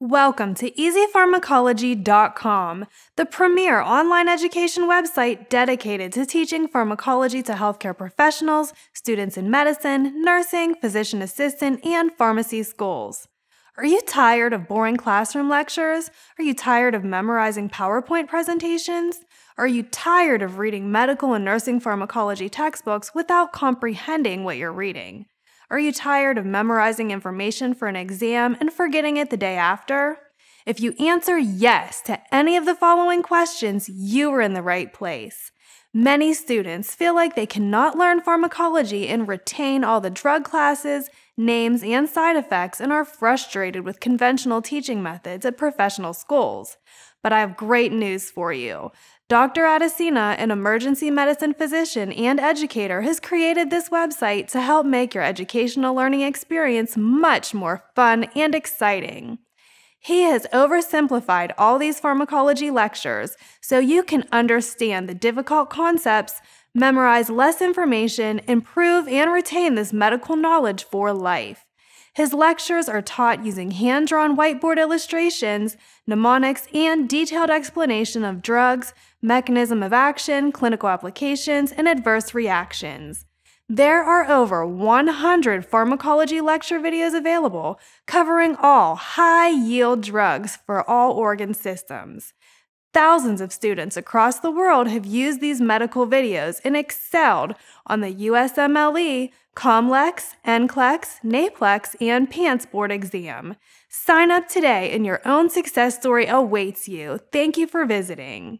Welcome to EasyPharmacology.com, the premier online education website dedicated to teaching pharmacology to healthcare professionals, students in medicine, nursing, physician assistant, and pharmacy schools. Are you tired of boring classroom lectures? Are you tired of memorizing PowerPoint presentations? Are you tired of reading medical and nursing pharmacology textbooks without comprehending what you're reading? Are you tired of memorizing information for an exam and forgetting it the day after? If you answer yes to any of the following questions, you are in the right place. Many students feel like they cannot learn pharmacology and retain all the drug classes, names, and side effects and are frustrated with conventional teaching methods at professional schools. But I have great news for you. Dr. Adesina, an emergency medicine physician and educator, has created this website to help make your educational learning experience much more fun and exciting. He has oversimplified all these pharmacology lectures so you can understand the difficult concepts, memorize less information, improve and retain this medical knowledge for life. His lectures are taught using hand drawn whiteboard illustrations, mnemonics, and detailed explanation of drugs, mechanism of action, clinical applications, and adverse reactions. There are over 100 pharmacology lecture videos available covering all high yield drugs for all organ systems. Thousands of students across the world have used these medical videos and excelled on the USMLE, COMLEX, NCLEX, NAPLEX, and PANCE board exam. Sign up today and your own success story awaits you. Thank you for visiting.